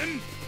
Look!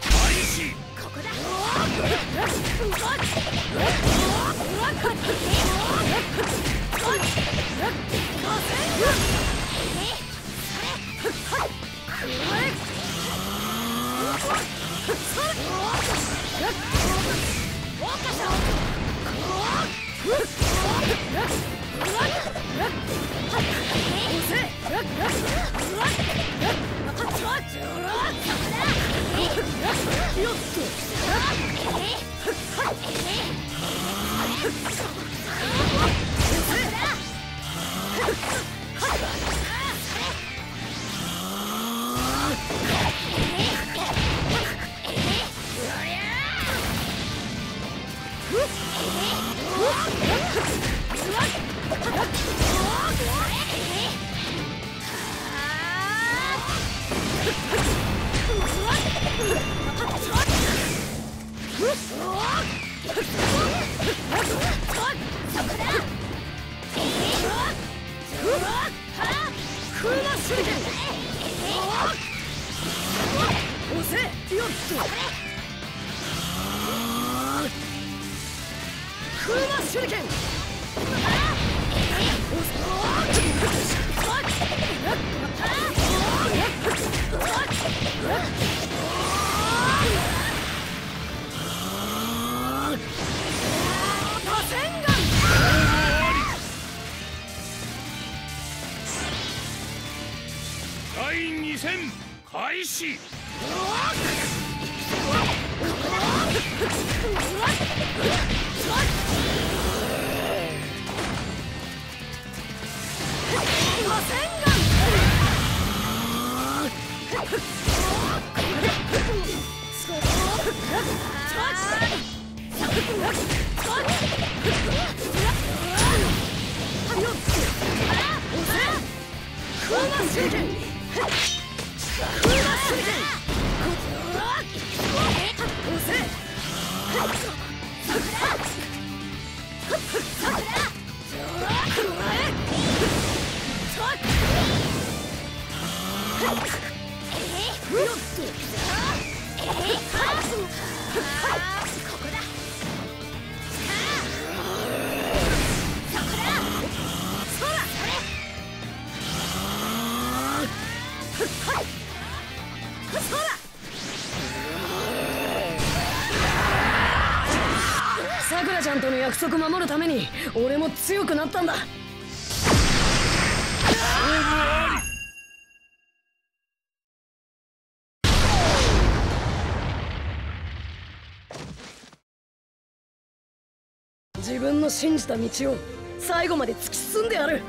戦開始ここだ第2戦開始。Come on, children! さくらちゃんとの約束守るために俺も強くなったんだ。自分の信じた道を最後まで突き進んでやる。